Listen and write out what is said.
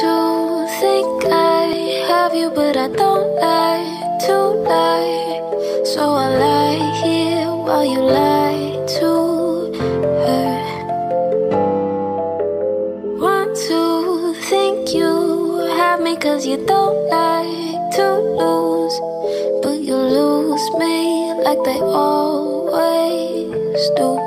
To think I have you, but I don't like to lie. So I lie here while you lie to her. Want to think you have me, cause you don't like to lose. But you lose me like they always do.